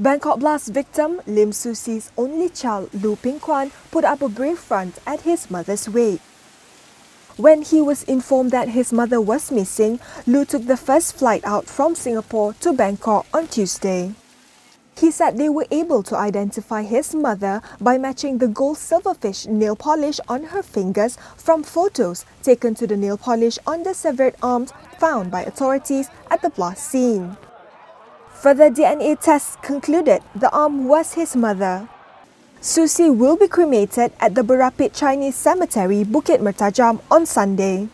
Bangkok Blast victim Lim See's only child Lu Pin Quan put up a brave front at his mother's wake. When he was informed that his mother was missing, Lu took the first flight out from Singapore to Bangkok on Tuesday. He said they were able to identify his mother by matching the gold silverfish nail polish on her fingers from photos taken to the nail polish on the severed arms found by authorities at the blast scene. Further DNA tests concluded the arm was his mother. See will be cremated at the Berapit Chinese Cemetery, Bukit Mertajam on Sunday.